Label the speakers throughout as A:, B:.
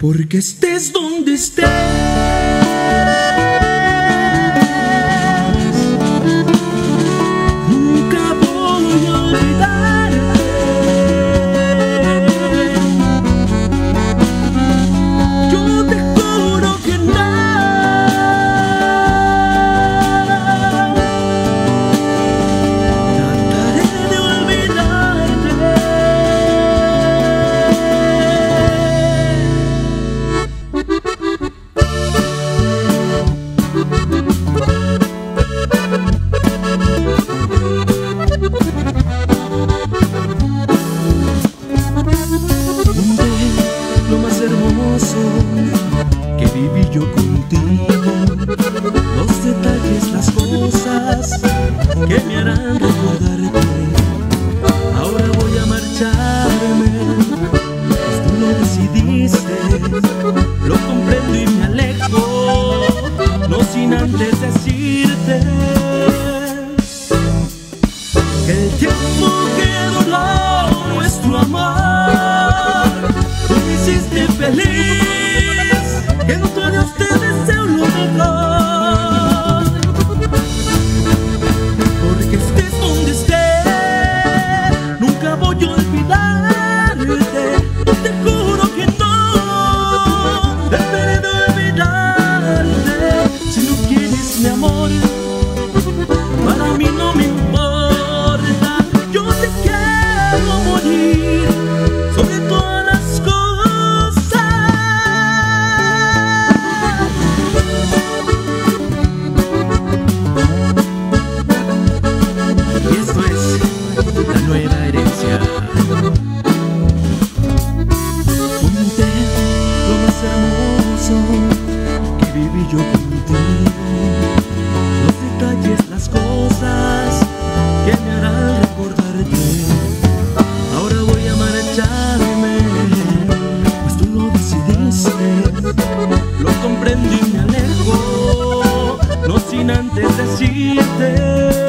A: Porque estés donde estés. Contigo. Los detalles, las cosas que me harán recordarte. Ahora voy a marcharme, pues tú lo decidiste. Lo comprendo y me alejo, no sin antes decirte que el tiempo que duró nuestro amor, cosas que me harán recordarte. Ahora voy a marcharme, pues tú lo decidiste. Lo comprendo y me alejo, no sin antes decirte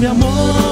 A: meu amor.